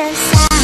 Moving like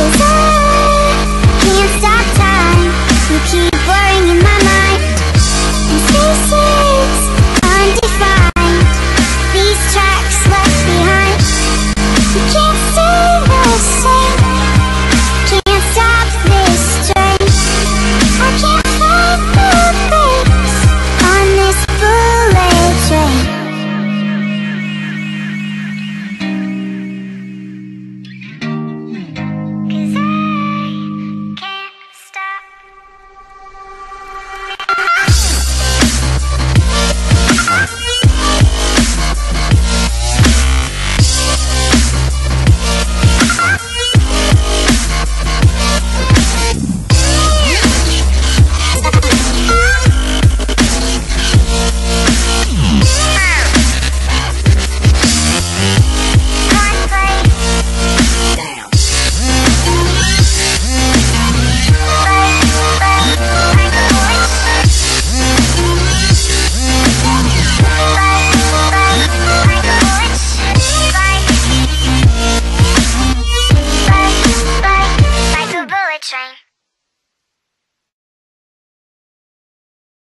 Cause